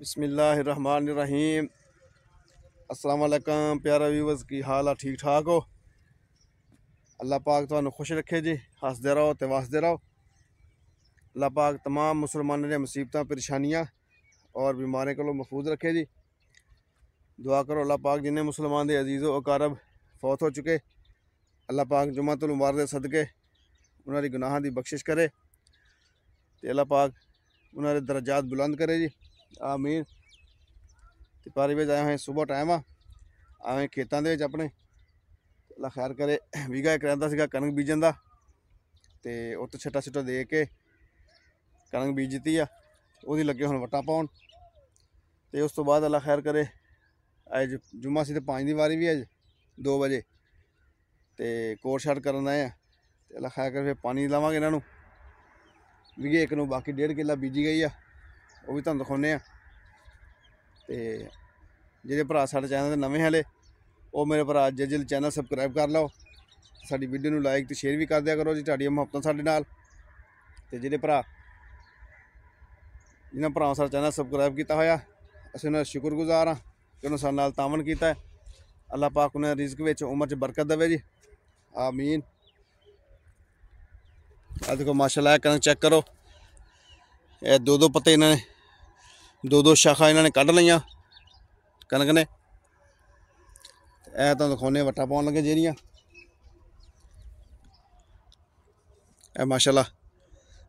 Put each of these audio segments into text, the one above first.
बसमीम असलकम प्यारा व्यूवर्स, की हाल ठीक ठाक हो? अल्लाह पाक तो खुश रखे जी हसते रहो तो वसते रहो। अल्लाह पाक तमाम मुसलमान ने मुसीबत, परेशानियाँ और बीमारियों को महफूज रखे जी। दुआ करो, अल्लाह पाक जिन्हें मुसलमान के अजीज़ों कारब फौत हो चुके। अल्लाह पाक जुम्मा तो सद सदके उन्होंने गुनाह की बख्शिश करे। तो अल्लाह पाक उन्होंने दर्जात बुलंद करे जी। ਆਮੀਨ। ਤੇ ਪਾਰੀ ਵਿੱਚ ਆਏ ਹੋਏ ਸਵੇਰ ਟਾਈਮ ਆ। ਆਵੇਂ ਖੇਤਾਂ ਦੇ ਵਿੱਚ ਆਪਣੇ। ਅੱਲਾ ਖੈਰ ਕਰੇ। ਵੀਗਾ ਇੱਕ ਰਹਿੰਦਾ ਸੀਗਾ ਕਣਕ ਬੀਜਣ ਦਾ। ਤੇ ਉਹ ਤੋਂ ਛੱਟਾ ਛੱਟਾ ਦੇ ਕੇ ਕਣਕ ਬੀਜ ਦਿੱਤੀ ਆ। ਉਹਦੀ ਲੱਗੇ ਹੁਣ ਵਟਾ ਪਾਉਣ। ਤੇ ਉਸ ਤੋਂ ਬਾਅਦ ਅੱਲਾ ਖੈਰ ਕਰੇ। ਅੱਜ ਜੁਮਾ ਸੀ ਤੇ ਪੰਜ ਦੀ ਵਾਰੀ ਵੀ ਅੱਜ 2 ਵਜੇ। ਤੇ ਕੋਰ ਸ਼ਾਟ ਕਰਨ ਆਏ ਆ। ਤੇ ਅੱਲਾ ਖੈਰ ਕਰੇ, ਫਿਰ ਪਾਣੀ ਲਾਵਾਂਗੇ ਇਹਨਾਂ ਨੂੰ। ਵੀਗੇ ਇੱਕ ਨੂੰ ਬਾਕੀ ਡੇਢ ਕਿੱਲਾ ਬੀਜੀ ਗਈ ਆ। ਉਹ ਵੀ ਤੁਹਾਨੂੰ ਦਿਖਾਉਂਦੇ ਆ। ਤੇ ਜਿਹੜੇ ਭਰਾ ਸਾਡੇ ਚੈਨਲ ਦੇ ਨਵੇਂ ਹਲੇ, ਉਹ ਮੇਰੇ ਭਰਾ ਜਜਲ ਚੈਨਲ ਸਬਸਕ੍ਰਾਈਬ ਕਰ ਲਓ। ਸਾਡੀ ਵੀਡੀਓ ਨੂੰ ਲਾਈਕ ਤੇ ਸ਼ੇਅਰ ਵੀ ਕਰ ਦਿਆ ਕਰੋ ਜੀ, ਤੁਹਾਡੀਆਂ ਮੁਹੱਬਤਾਂ ਸਾਡੇ ਨਾਲ। ਤੇ ਜਿਹੜੇ ਭਰਾ, ਜਿਨ੍ਹਾਂ ਭਰਾਵਾਂ ਸਾਡਾ ਚੈਨਲ ਸਬਸਕ੍ਰਾਈਬ ਕੀਤਾ ਹੋਇਆ, ਅਸੀਂ ਉਹਨਾਂ ਦਾ ਸ਼ੁਕਰਗੁਜ਼ਾਰ ਹਾਂ ਕਿ ਉਹਨਾਂ ਸਾਡੇ ਨਾਲ ਤਾਮਨ ਕੀਤਾ ਹੈ। ਅੱਲਾਹ ਪਾਕ ਉਹਨਾਂ ਰਿਜ਼ਕ ਵਿੱਚ ਉਮਰ 'ਚ ਬਰਕਤ ਦੇਵੇ ਜੀ। ਆਮੀਨ। ਆ ਦੇਖੋ, ਮਾਸ਼ਾਅੱਲਾ, ਇਹ ਕਣਕ ਚੈੱਕ ਕਰੋ। ਇਹ ਦੋ ਦੋ ਪੱਤੇ ਇਹਨਾਂ ਨੇ, ਦੋ ਦੋ ਸ਼ਾਖਾ ਇਹਨਾਂ ਨੇ ਕੱਢ ਲਈਆਂ। ਕਣਕ ਨੇ। ਇਹ ਤਾਂ ਦਿਖਾਉਣੇ ਵਟਾ ਪਾਉਣ ਲੱਗੇ ਜਿਹੜੀਆਂ ਇਹ ਮਾਸ਼ਾਅੱਲਾ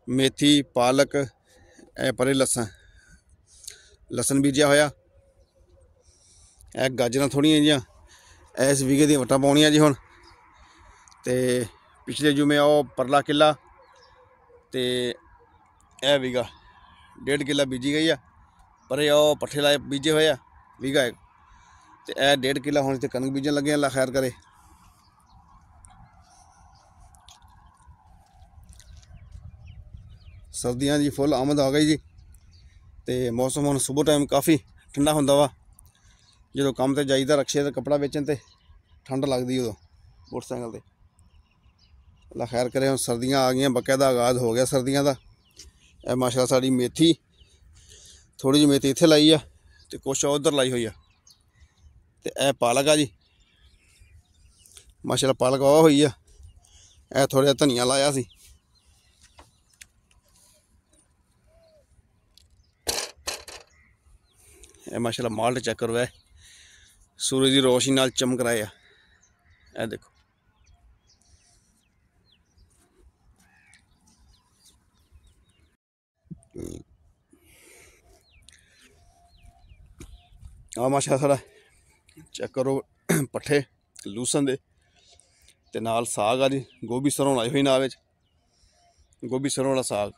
ਮੇਥੀ, ਪਾਲਕ, ਇਹ ਪਰੇ ਲਸਣ। ਲਸਣ ਬੀਜਿਆ ਹੋਇਆ। ਇਹ ਗਾਜਰਾਂ ਥੋੜੀਆਂ ਜੀਆਂ ਇਸ ਵਿਗੇ ਦੀਆਂ ਵਟਾ ਪਾਉਣੀਆਂ ਜੀ ਹੁਣ। ਤੇ ਪਿਛਲੇ ਜੁਮੇ ਉਹ ਪਰਲਾ ਕਿੱਲਾ। ਤੇ ਇਹ ਵਿਗਾ। ਡੇਢ ਕਿੱਲਾ ਬੀਜੀ ਗਈ ਆ ਪਰ ਇਹ ਉਹ ਪੱਠੇ ਲਾਏ ਬੀਜੇ ਹੋਏ ਆ ਵਿਗਾ ਇੱਕ ਤੇ ਇਹ ਡੇਢ ਕਿੱਲਾ ਹੁਣ ਤੇ ਕਣਕ ਬੀਜਣ ਲੱਗੇ ਆ, ਅੱਲਾ ਖੈਰ ਕਰੇ। ਸਰਦੀਆਂ ਦੀ ਫੁੱਲ ਆਮਦ ਆ ਗਈ ਜੀ ਤੇ ਮੌਸਮ ਹੁਣ ਸਵੇਰ ਟਾਈਮ ਕਾਫੀ ਠੰਡਾ ਹੁੰਦਾ ਵਾ। ਜਦੋਂ ਕੰਮ ਤੇ ਜਾਈਦਾ ਰਕਸ਼ੇ ਤੇ ਕਪੜਾ ਵੇਚਣ ਤੇ ਠੰਡ ਲੱਗਦੀ ਉਦੋਂ ਮੋਟਰਸਾਈਕਲ ਤੇ। ਅੱਲਾ ਖੈਰ ਕਰੇ ਹੁਣ ਸਰਦੀਆਂ ਆ ਗਈਆਂ ਬਕਾਇਦਾ ਆਗਾਜ਼ ਹੋ ਗਿਆ ਸਰਦੀਆਂ ਦਾ। ਇਹ ਮਾਸ਼ਾ ਸਾਡੀ ਮੇਥੀ ਥੋੜੀ ਜਿਹੀ ਮੇਥੀ ਇੱਥੇ ਲਾਈ ਆ ਤੇ ਕੁਛ ਉਧਰ ਲਾਈ ਹੋਈ ਆ। ਤੇ ਇਹ ਪਾਲਕ ਆ ਜੀ। ਮਾਸ਼ਾਅੱਲਾ ਪਾਲਕ ਆ ਹੋਈ ਆ। ਇਹ ਥੋੜਾ ਧਨੀਆ ਲਾਇਆ ਸੀ। ਇਹ ਮਾਸ਼ਾਅੱਲਾ ਮਾਲਟ ਚੈੱਕ ਕਰੋ ਸੂਰਜ ਦੀ ਰੋਸ਼ਨੀ ਨਾਲ ਚਮਕ ਰਿਹਾ ਆ। ਇਹ ਦੇਖੋ। ਆ ਮਾਸ਼ਾ ਸਾਡਾ ਚੈੱਕ ਕਰੋ ਪੱਠੇ ਲੂਸਨ ਦੇ ਤੇ ਨਾਲ ਸਾਗ ਆ ਜੀ, ਗੋਭੀ ਸਰੋਂ ਲਾਈ ਹੋਈ ਨਾਲ ਵਿੱਚ। ਗੋਭੀ ਸਰੋਂ ਵਾਲਾ ਸਾਗ।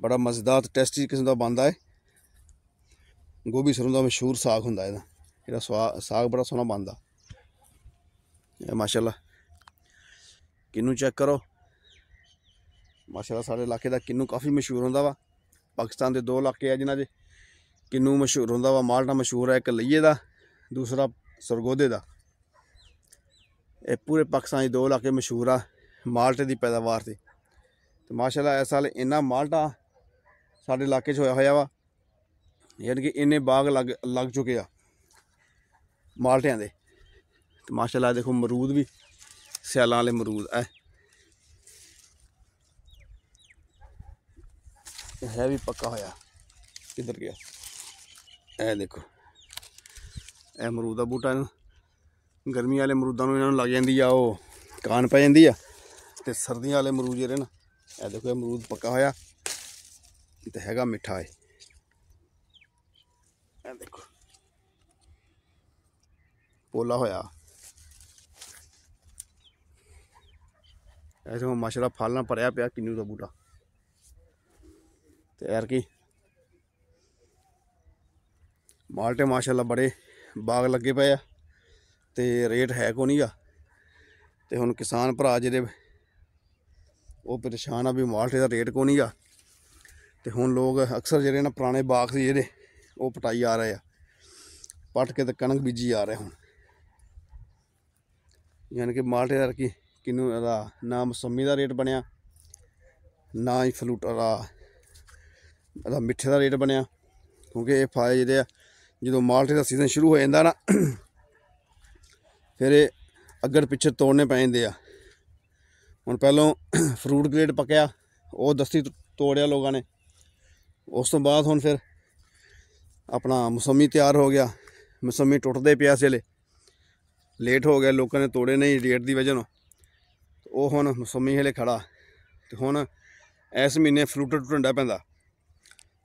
ਬੜਾ ਮਜ਼ੇਦਾਰ ਟੇਸਟੀ ਕਿਸਮ ਦਾ ਬਣਦਾ ਹੈ ਗੋਭੀ ਸਰੋਂ ਦਾ ਮਸ਼ਹੂਰ ਸਾਗ ਹੁੰਦਾ ਇਹਦਾ। ਇਹਦਾ ਸਾਗ ਬੜਾ ਸੋਹਣਾ ਬਣਦਾ। ਇਹ ਮਾਸ਼ਾਅੱਲਾ ਕਿੰਨੂ ਚੈੱਕ ਕਰੋ? ਮਾਸ਼ਾਅੱਲਾ ਸਾਡੇ ਇਲਾਕੇ ਦਾ ਕਿੰਨੂ ਕਾਫੀ ਮਸ਼ਹੂਰ ਹੁੰਦਾ ਵਾ। ਪਾਕਿਸਤਾਨ ਦੇ ਦੋ ਇਲਾਕੇ ਆ ਜਿਨ੍ਹਾਂ ਦੇ ਕਿੰਨੂ ਮਸ਼ਹੂਰ ਹੁੰਦਾ ਵਾ। ਮਾਲਟਾ ਮਸ਼ਹੂਰ ਹੈ ਇੱਕ ਲਈਏ ਦਾ, ਦੂਸਰਾ ਸਰਗੋਦੇ ਦਾ। ਇਹ ਪੂਰੇ ਪਾਕਿਸਤਾਨ ਦੇ ਦੋ ਇਲਾਕੇ ਮਸ਼ਹੂਰ ਆ ਮਾਲਟੇ ਦੀ ਪੈਦਾਵਾਰ ਤੇ। ਤੇ ਮਾਸ਼ਾਅੱਲਾ ਇਸ ਸਾਲ ਇੰਨਾ ਮਾਲਟਾ ਸਾਡੇ ਇਲਾਕੇ 'ਚ ਹੋਇਆ ਹੋਇਆ ਵਾ, ਯਾਨੀ ਕਿ ਇੰਨੇ ਬਾਗ ਲੱਗ ਲੱਗ ਚੁੱਕੇ ਆ ਮਾਲਟਿਆਂ ਦੇ। ਤੇ ਮਾਸ਼ਾਅੱਲਾ ਦੇਖੋ, ਮਰੂਦ ਵੀ ਸਿਆਲਾਂ ਵਾਲੇ ਮਰੂਦ ਐ ਇਹ ਹੈ ਵੀ ਪੱਕਾ ਹੋਇਆ। ਕਿੱਧਰ ਗਿਆ? ਇਹ ਦੇਖੋ। ਇਹ ਅਮਰੂਦ ਦਾ ਬੂਟਾ ਨੂੰ। ਗਰਮੀ ਵਾਲੇ ਅਮਰੂਦਾਂ ਨੂੰ ਇਹਨਾਂ ਨੂੰ ਲੱਗ ਜਾਂਦੀ ਆ, ਉਹ ਕਾਨ ਪੈ ਜਾਂਦੀ ਆ। ਤੇ ਸਰਦੀਆਂ ਵਾਲੇ ਅਮਰੂਦ ਜਿਹੜੇ ਨਾ, ਇਹ ਦੇਖੋ, ਇਹ ਅਮਰੂਦ ਪੱਕਾ ਹੋਇਆ। ਤੇ ਹੈਗਾ ਮਿੱਠਾ ਏ ਇਹ ਦੇਖੋ। ਪੋਲਾ ਹੋਇਆ। ਐਸੇ ਮਾਸ਼ਾਅੱਲਾ ਫਲ ਨਾਲ ਭਰਿਆ ਪਿਆ, ਕਿੰਨੂ ਦਾ ਬੂਟਾ। ਤੇ ਯਾਰ ਮਾਲਟੇ ਮਾਸ਼ਾਅੱਲਾ ਬੜੇ ਬਾਗ ਲੱਗੇ ਪਏ ਆ ਤੇ ਰੇਟ ਹੈ ਕੋ ਨਹੀਂ ਆ ਤੇ ਹੁਣ ਕਿਸਾਨ ਭਰਾ ਜਿਹੜੇ ਉਹ ਪਰੇਸ਼ਾਨ ਆ ਵੀ ਮਾਲਟੇ ਦਾ ਰੇਟ ਕੋ ਨਹੀਂ ਆ ਤੇ ਹੁਣ ਲੋਕ ਅਕਸਰ ਜਿਹੜੇ ਨਾ ਪੁਰਾਣੇ ਬਾਗ ਸੀ ਜਿਹੜੇ, ਉਹ ਪਟਾਈ ਆ ਰਹੇ ਆ। ਪਟ ਕੇ ਤੇ ਕਣਕ ਬੀਜੀ ਆ ਰਹੇ ਹੁਣ। ਯਾਨੀ ਕਿ ਮਾਲਟੇ ਦਾ ਕੀ ਕਿਨੂੰ ਇਹਦਾ ਨਾ ਮਸੰਮੀ ਦਾ ਰੇਟ ਬਣਿਆ, ਨਾ ਹੀ ਫਲੂਟ ਦਾ ਇਹਦਾ ਮਿੱਠੇ ਦਾ ਰੇਟ ਬਣਿਆ। ਕਿਉਂਕਿ ਇਹ ਫਾਇਦੇ ਜਿਹੜੇ ਆ, ਜਦੋਂ ਮਾਲਟੇ ਦਾ ਸੀਜ਼ਨ ਸ਼ੁਰੂ ਹੋ ਜਾਂਦਾ ਨਾ, ਫਿਰ ਇਹ ਅੱਗੜ ਪਿੱਛੇ ਤੋੜਨੇ ਪੈ ਜਾਂਦੇ ਆ। ਹੁਣ ਪਹਿਲੋਂ ਫਰੂਟ ਗ੍ਰੇਡ ਪੱਕਿਆ, ਉਹ ਦਸਤੀ ਤੋੜਿਆ ਲੋਕਾਂ ਨੇ। ਉਸ ਤੋਂ ਬਾਅਦ ਹੁਣ ਫਿਰ ਆਪਣਾ ਮੌਸਮੀ ਤਿਆਰ ਹੋ ਗਿਆ। ਮੌਸਮੀ ਟੁੱਟਦੇ ਪਿਆ ਸੀ ਲੇਟ ਹੋ ਗਿਆ, ਲੋਕਾਂ ਨੇ ਤੋੜੇ ਨਹੀਂ ਰੇਟ ਦੀ ਵਜ੍ਹਾ ਨਾਲ। ਉਹ ਹੁਣ ਮੌਸਮੀ ਹਲੇ ਖੜਾ। ਤੇ ਹੁਣ ਇਸ ਮਹੀਨੇ ਫਰੂਟ ਟੁੱਟਣ ਪੈਂਦਾ।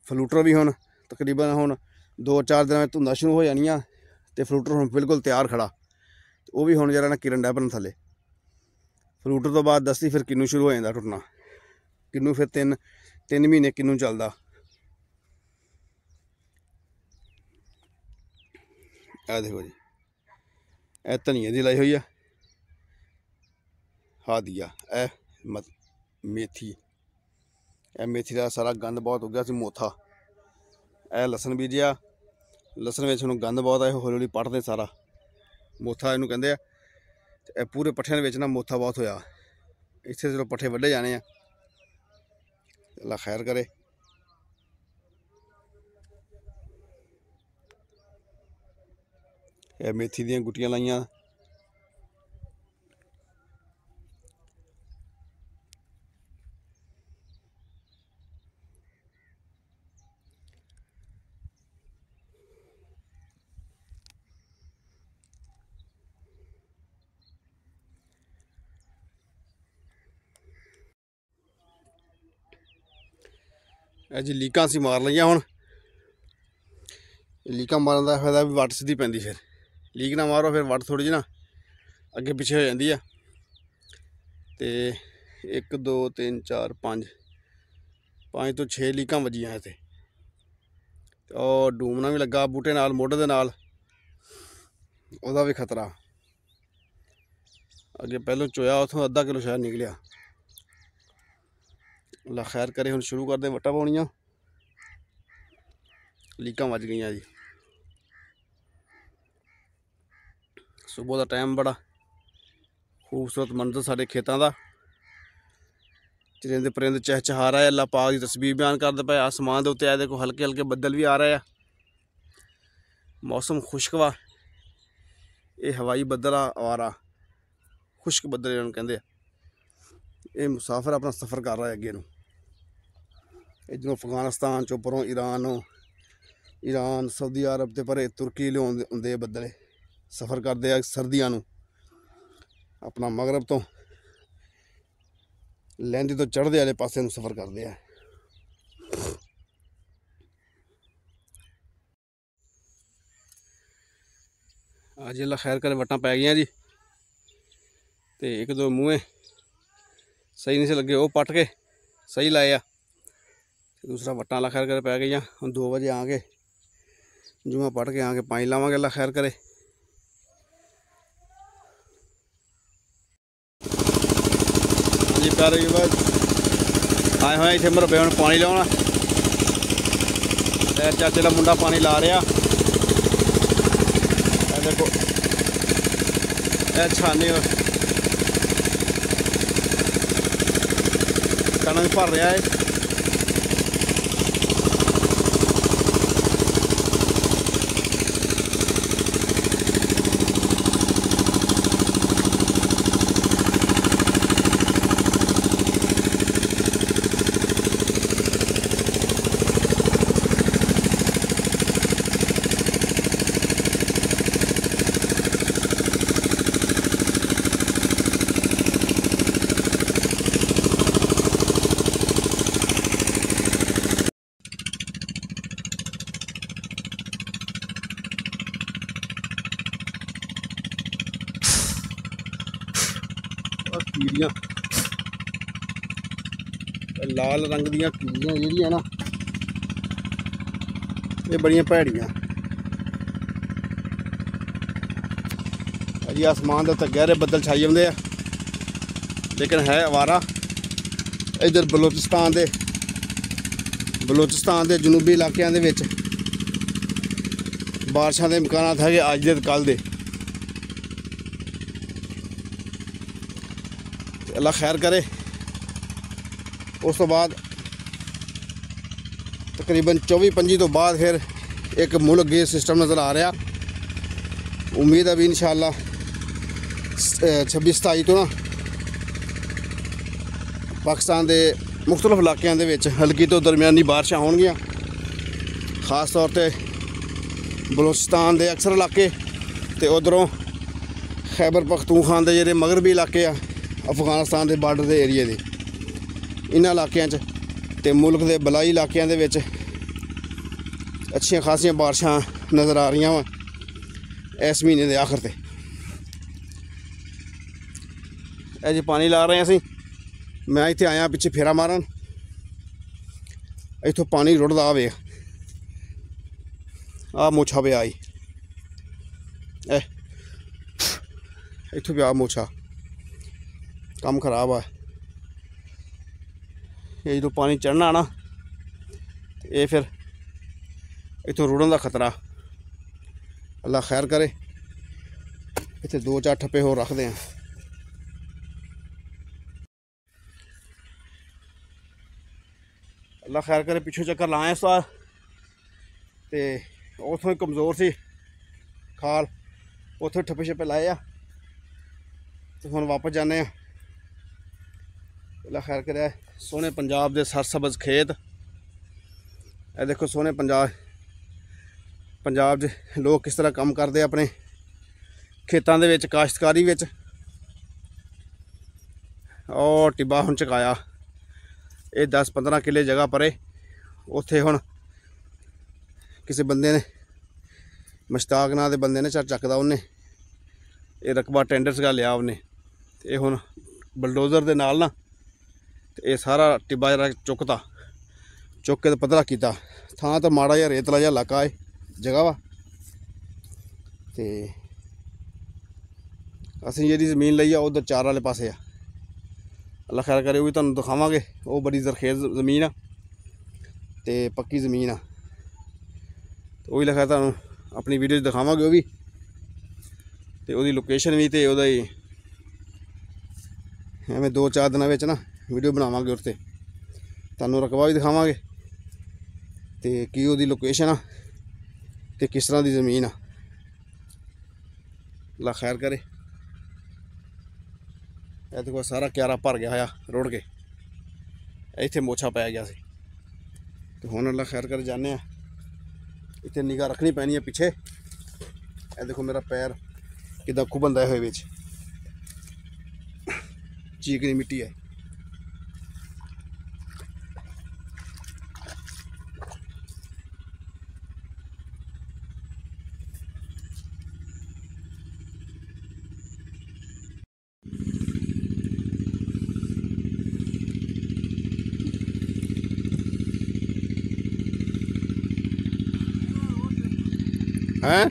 ਫਲੂਟਰ ਵੀ ਹੁਣ ਤਕਰੀਬਨ ਹੁਣ 2-4 ਦਿਨਾਂ ਵਿੱਚ ਧੁੰਦਾਂ ਸ਼ੁਰੂ ਹੋ ਜਾਣੀਆਂ ਤੇ ਫਲੂਟਰ ਹੁਣ ਬਿਲਕੁਲ ਤਿਆਰ ਖੜਾ। ਤੇ ਉਹ ਵੀ ਹੁਣ ਜਰਾ ਨਾ ਕਿਰਨ ਡੈ ਥੱਲੇ। ਫਲੂਟਰ ਤੋਂ ਬਾਅਦ ਦਸਤੀ ਫਿਰ ਕਿੰਨੂ ਸ਼ੁਰੂ ਹੋ ਜਾਂਦਾ ਟੁੱਟਣਾ। ਕਿੰਨੂ ਫਿਰ ਤਿੰਨ ਤਿੰਨ ਮਹੀਨੇ ਕਿੰਨੂ ਚੱਲਦਾ। ਇਹ ਦੇਖੋ ਜੀ। ਇਹ ਧਨੀਏ ਦੀ ਲਾਈ ਹੋਈ ਆ। ਹਾਦੀਆ ਇਹ ਮੇਥੀ। ਇਹ ਮੇਥੀ ਦਾ ਸਾਰਾ ਗੰਦ ਬਹੁਤ ਹੋ ਗਿਆ ਸੀ ਮੋਥਾ। ਇਹ ਲਸਣ ਬੀਜਿਆ। ਲਸਣ ਵਿੱਚ ਹੁਣ ਗੰਦ ਬਹੁਤ ਆ ਹੌਲੀ ਹੌਲੀ ਪੜਦੇ ਸਾਰਾ। ਮੋਥਾ ਇਹਨੂੰ ਕਹਿੰਦੇ ਆ, ਤੇ ਇਹ ਪੂਰੇ ਪੱਠਿਆਂ ਦੇ ਵਿੱਚ ਨਾ ਮੋਥਾ ਬਹੁਤ ਹੋਇਆ। ਇੱਥੇ ਜਦੋਂ ਪੱਠੇ ਵੱਢੇ ਜਾਣੇ ਆ, ਅੱਲਾ ਖੈਰ ਕਰੇ। ਇਹ ਮੇਥੀ ਦੀਆਂ ਗੁੱਟੀਆਂ ਲਾਈਆਂ। ਇਹ ਜੀ ਲੀਕਾਂ ਸੀ ਮਾਰ ਲਈਆਂ ਹੁਣ। ਲੀਕਾਂ ਮਾਰਨ ਦਾ ਫਾਇਦਾ ਵੀ ਵੱਟ ਸਿੱਧੀ ਪੈਂਦੀ ਫਿਰ। ਲੀਕ ਨਾ ਮਾਰੋ, ਫਿਰ ਵੱਟ ਥੋੜੀ ਜਿਹੀ ਨਾ ਅੱਗੇ ਪਿੱਛੇ ਹੋ ਜਾਂਦੀ ਆ। ਤੇ 1 2 3 4 5 5 ਤੋਂ 6 ਲੀਕਾਂ ਵੱਜੀਆਂ ਇੱਥੇ। ਤੇ ਉਹ ਡੂਮਣਾ ਵੀ ਲੱਗਾ, ਬੂਟੇ ਨਾਲ, ਮੋਢੇ ਦੇ ਨਾਲ। ਉਹਦਾ ਵੀ ਖਤਰਾ। ਅੱਗੇ ਪਹਿਲੋਂ ਚੋਇਆ, ਉਥੋਂ ਅੱਧਾ ਕਿਲੋ ਸ਼ਾਇਦ ਨਿਕਲਿਆ। ਅੱਲਾ ਖੈਰ ਕਰੇ, ਹੁਣ ਸ਼ੁਰੂ ਕਰਦੇ ਵੱਟਾਂ ਪਾਉਣੀਆਂ। ਲੀਕਾਂ ਵੱਜ ਗਈਆਂ ਜੀ। ਸਵੇਰ ਦਾ ਟਾਈਮ ਬੜਾ। ਖੂਬਸੂਰਤ ਮੰਜ਼ਰ ਸਾਡੇ ਖੇਤਾਂ ਦਾ। ਚਰਿੰਦ ਪਰਿੰਦ ਚਹਿਚਹਾ ਰਿਹਾ ਹੈ ਅੱਲਾ ਪਾਕ ਦੀ ਤਸਬੀਹ ਬਿਆਨ ਕਰਦੇ ਪਏ ਆਸਮਾਨ ਦੇ ਉੱਤੇ ਆ ਦੇਖੋ ਹਲਕੇ ਹਲਕੇ ਬੱਦਲ ਵੀ ਆ ਰਹੇ ਆ। ਮੌਸਮ ਖੁਸ਼ਕ ਵਾ। ਇਹ ਹਵਾਈ ਬੱਦਲ ਆ, ਆਵਾਰਾ। ਖੁਸ਼ਕ ਬੱਦਲ ਇਹਨਾਂ ਨੂੰ ਕਹਿੰਦੇ ਆ। ਇਹ ਮੁਸਾਫਰ ਆਪਣਾ ਸਫ਼ਰ ਕਰ ਰਿਹਾ ਅੱਗੇ ਨੂੰ। ਇੱਧਰੋਂ ਅਫਗਾਨਿਸਤਾਨ ਚੋਂ ਪਰੋਂ ਈਰਾਨ ਨੂੰ ਈਰਾਨ ਸਾਊਦੀ ਅਰਬ ਤੇ ਪਰੇ ਤੁਰਕੀ ਲਿਆਉਂਦੇ ਹੁੰਦੇ ਆ ਬੱਦਲੇ ਸਫ਼ਰ ਕਰਦੇ ਆ ਸਰਦੀਆਂ ਨੂੰ, ਆਪਣਾ ਮਗਰਬ ਤੋਂ ਲਹਿੰਦੇ ਤੋਂ ਚੜ੍ਹਦੇ ਵਾਲੇ ਪਾਸੇ ਨੂੰ ਸਫ਼ਰ ਕਰਦੇ ਆ। ਅੱਜ ਅੱਲਾ ਖੈਰ ਕਰੇ, ਵਟਾਂ ਪੈ ਗਈਆਂ ਜੀ ਤੇ ਇੱਕ ਦੋ ਮੂਹੇ ਸਹੀ ਨਹੀਂ ਸੀ ਲੱਗੇ, ਉਹ ਪੱਟ ਕੇ ਸਹੀ ਲਾਏ ਆ। ਤੇ ਦੂਸਰਾ ਵਟਾਂ ਅੱਲਾ ਖੈਰ ਕਰੇ ਪੈ ਗਈਆਂ। ਹੁਣ 2 ਵਜੇ ਆ ਕੇ ਜੂਆਂ ਪੱਟ ਕੇ ਆ ਕੇ ਪਾਣੀ ਲਾਵਾਂਗੇ ਅੱਲਾ ਖੈਰ ਕਰੇ ਜੀ ਪਿਆਰੇ ਜੀ ਬਸ ਆਏ ਹੋਏ ਇੱਥੇ ਮਰਬੇ ਹੁਣ ਪਾਣੀ ਲਾਉਣਾ। ਤੇ ਚਾਚੇ ਦਾ ਮੁੰਡਾ ਪਾਣੀ ਲਾ ਰਿਹਾ। ਇਹ ਦੇਖੋ। ਇਹ ਛਾਨੇ ਕਣਕ ਭਰ ਰਿਹਾ ਹੈ ਕੀੜੀਆਂ। ਲਾਲ ਰੰਗ ਦੀਆਂ ਕੀੜੀਆਂ ਜਿਹੜੀਆਂ ਨਾ। ਇਹ ਬੜੀਆਂ ਭੈੜੀਆਂ। ਅਜੀ ਆਸਮਾਨ ਦੇ ਉੱਤੇ ਗਹਿਰੇ ਬੱਦਲ ਛਾਈ ਜਾਂਦੇ ਆ। ਲੇਕਿਨ ਹੈ ਅਵਾਰਾ ਇਧਰ ਬਲੋਚਿਸਤਾਨ ਦੇ ਬਲੋਚਿਸਤਾਨ ਦੇ ਜਨੂਬੀ ਇਲਾਕਿਆਂ ਦੇ ਵਿੱਚ ਬਾਰਿਸ਼ਾਂ ਦੇ ਇਮਕਾਨਾਤ ਹੈਗੇ ਅੱਜ ਦੇ ਤੇ ਕੱਲ ਦੇ। ਅੱਲਾ ਖੈਰ ਕਰੇ। ਉਸ ਤੋਂ ਬਾਅਦ ਤਕਰੀਬਨ 24 25 ਤੋਂ ਬਾਅਦ ਫਿਰ ਇੱਕ ਮੁਲਕ ਗੇ ਸਿਸਟਮ ਨਜ਼ਰ ਆ ਰਿਹਾ। ਉਮੀਦ ਹੈ ਵੀ ਇਨਸ਼ਾਅੱਲਾ 26 27 ਤੋਂ ਨਾ ਪਾਕਿਸਤਾਨ ਦੇ ਮੁxtਲਫ ਇਲਾਕਿਆਂ ਦੇ ਵਿੱਚ ਹਲਕੀ ਤੋਂ ਦਰਮਿਆਨੀ ਬਾਰਿਸ਼ਾਂ ਹੋਣਗੀਆਂ। ਖਾਸ ਤੌਰ ਤੇ ਬਲੋਚਿਸਤਾਨ ਦੇ ਅਕਸਰ ਇਲਾਕੇ ਤੇ ਉਧਰੋਂ ਖੈਬਰ ਪਖਤੂਖਾਨ ਦੇ ਜਿਹੜੇ ਮਗਰਬੀ ਇਲਾਕੇ ਆ ਅਫਗਾਨਿਸਤਾਨ ਦੇ ਬਾਰਡਰ ਦੇ ਏਰੀਏ ਦੇ। ਇਹਨਾਂ ਇਲਾਕਿਆਂ 'ਚ ਤੇ ਮੁਲਕ ਦੇ ਬਲਾਈ ਇਲਾਕਿਆਂ ਦੇ ਵਿੱਚ ਅੱਛੀਆਂ ਖਾਸੀਆਂ ਬਾਰਿਸ਼ਾਂ ਨਜ਼ਰ ਆ ਰਹੀਆਂ ਵਾ ਇਸ ਮਹੀਨੇ ਦੇ ਆਖਰ ਤੇ। ਇਹ ਜੀ ਪਾਣੀ ਲਾ ਰਹੇ ਹਾਂ ਅਸੀਂ। ਮੈਂ ਇੱਥੇ ਆਇਆ ਪਿੱਛੇ ਫੇਰਾ ਮਾਰਨ। ਇੱਥੋਂ ਪਾਣੀ ਰੁੜਦਾ ਆਵੇ ਵੇਖ ਆ ਮੋਛਾ ਪਿਆ ਆਈ ਇਹ। ਇੱਥੋਂ ਪਿਆ ਮੋਛਾ। ਕੰਮ ਖਰਾਬ ਆ। ਇਹ ਜਦੋਂ ਪਾਣੀ ਚੜਨਾ ਨਾ, ਇਹ ਫਿਰ ਇੱਥੋਂ ਰੁੜਨ ਦਾ ਖਤਰਾ। ਅੱਲਾ ਖੈਰ ਕਰੇ। ਇੱਥੇ ਦੋ ਚਾਰ ਠੱਪੇ ਹੋਰ ਰੱਖਦੇ ਆ। ਅੱਲਾ ਖੈਰ ਕਰੇ, ਪਿੱਛੋਂ ਚੱਕਰ ਲਾਇਆ ਇਸ ਵਾਰ। ਤੇ ਉਥੋਂ ਹੀ ਕਮਜ਼ੋਰ ਸੀ। ਖਾਲ, ਉਥੋਂ ਠੱਪੇ ਛੱਪੇ ਲਾਏ ਆ। ਤੇ ਹੁਣ ਵਾਪਸ ਜਾਂਦੇ ਆ। ਅੱਲਾ ਖੈਰ ਕਰੇ ਸੋਹਣੇ ਪੰਜਾਬ ਦੇ ਸਰਸਬਜ਼ ਖੇਤ। ਇਹ ਦੇਖੋ ਸੋਹਣੇ ਪੰਜਾਬ। ਪੰਜਾਬ ਦੇ ਲੋਕ ਕਿਸ ਤਰ੍ਹਾਂ ਕੰਮ ਕਰਦੇ ਆਪਣੇ ਖੇਤਾਂ ਦੇ ਵਿੱਚ, ਕਾਸ਼ਤਕਾਰੀ ਵਿੱਚ। ਉਹ ਟਿੱਬਾ ਹੁਣ ਚਕਾਇਆ। ਇਹ 10-15 ਕਿੱਲੇ ਜਗ੍ਹਾ ਪਰੇ। ਉੱਥੇ ਹੁਣ ਕਿਸੇ ਬੰਦੇ ਨੇ ਮਸ਼ਤਾਕ ਨਾਂ ਦੇ ਬੰਦੇ ਨੇ ਚਰ ਚੱਕਦਾ ਉਹਨੇ। ਇਹ ਰਕਬਾ ਟੈਂਡਰ ਸਗਾ ਲਿਆ ਉਹਨੇ। ਤੇ ਇਹ ਹੁਣ ਬਲਡੋਜ਼ਰ ਦੇ ਨਾਲ ਨਾ ਇਹ ਸਾਰਾ ਟਿੱਬਾ ਜਿਹੜਾ ਚੁੱਕਤਾ, ਚੁੱਕ ਕੇ ਤੇ ਪੱਧਰਾ ਕੀਤਾ। ਥਾਂ ਤਾਂ ਮਾੜਾ ਜਿਹਾ ਰੇਤਲਾ ਜਿਹਾ ਇਲਾਕਾ ਏ, ਜਗ੍ਹਾ ਵਾ। ਤੇ ਅਸੀਂ ਜਿਹੜੀ ਜ਼ਮੀਨ ਲਈ ਆ ਉਧਰ ਚਾਰ ਵਾਲੇ ਪਾਸੇ ਆ। ਅੱਲਾ ਖੈਰ ਕਰੇ, ਉਹ ਵੀ ਤੁਹਾਨੂੰ ਦਿਖਾਵਾਂਗੇ। ਉਹ ਬੜੀ ਜ਼ਰਖੇਜ਼ ਜ਼ਮੀਨ ਆ ਤੇ ਪੱਕੀ ਜ਼ਮੀਨ ਆ। ਤੇ ਉਹ ਵੀ ਲਿਖਿਆ ਤੁਹਾਨੂੰ ਆਪਣੀ ਵੀਡੀਓ 'ਚ ਦਿਖਾਵਾਂਗੇ ਉਹ ਵੀ। ਤੇ ਉਹਦੀ ਲੋਕੇਸ਼ਨ ਵੀ ਤੇ ਉਹਦਾ ਹੀ ਐਵੇਂ ਦੋ ਚਾਰ ਦਿਨਾਂ ਵਿੱਚ ਨਾ ਵੀਡੀਓ ਬਣਾਵਾਂਗੇ ਉੱਤੇ ਤੁਹਾਨੂੰ ਰਕਬਾ ਵੀ ਦਿਖਾਵਾਂਗੇ। ਤੇ ਕੀ ਉਹਦੀ ਲੋਕੇਸ਼ਨ ਆ ਤੇ ਕਿਸ ਤਰ੍ਹਾਂ ਦੀ ਜ਼ਮੀਨ ਆ। ਅੱਲਾ ਖੈਰ ਕਰੇ। ਇਹ ਦੇਖੋ ਸਾਰਾ ਕਿਆਰਾ ਭਰ ਗਿਆ ਹੋਇਆ ਰੋੜ ਕੇ। ਇੱਥੇ ਮੋਛਾ ਪੈ ਗਿਆ ਸੀ। ਤੇ ਹੁਣ ਅੱਲਾ ਖੈਰ ਕਰ ਜਾਂਦੇ ਆ। ਇੱਥੇ ਨਿਗਾਹ ਰੱਖਣੀ ਪੈਣੀ ਹੈ ਪਿੱਛੇ। ਇਹ ਦੇਖੋ ਮੇਰਾ ਪੈਰ ਕਿਦਾਂ ਖੁਬੰਦਾ ਹੋਏ ਵਿੱਚ। ਚੀਕਣੀ ਮਿੱਟੀ ਹੈ ਹੈ